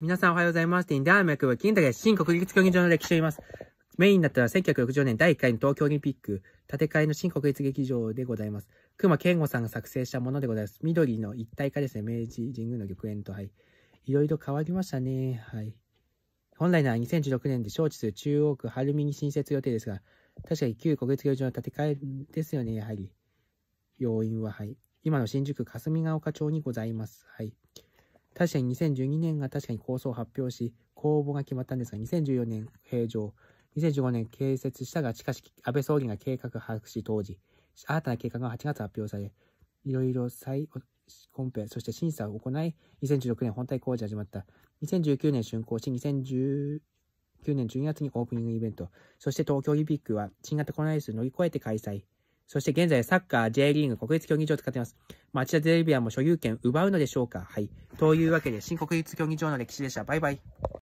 皆さんおはようございます。インダーメクは金だけ新国立競技場の歴史を言います。メインだったら1960年第1回の東京オリンピック、建て替えの新国立劇場でございます。熊健吾さんが作成したものでございます。緑の一体化ですね。明治神宮の玉園と、はい。いろいろ変わりましたね。はい。本来なら2016年で招致する中央区晴海に新設予定ですが、確かに旧国立競技場の建て替えですよね、やはり。要因は、はい。今の新宿霞ヶ丘町にございます。はい。確かに2012年が確かに構想を発表し、公募が決まったんですが、2014年平常、2015年建設したが、しかし安倍総理が計画把握し当時、新たな計画が8月発表され、いろいろ再コンペ、そして審査を行い、2016年本体工事始まった。2019年竣工し、2019年12月にオープニングイベント、そして東京オリンピックは新型コロナウイルスを乗り越えて開催。そして現在サッカー、J リーグ、国立競技場を使っています。町田ゼルビアも所有権奪うのでしょうか？はい。というわけで、新国立競技場の歴史でした。バイバイ。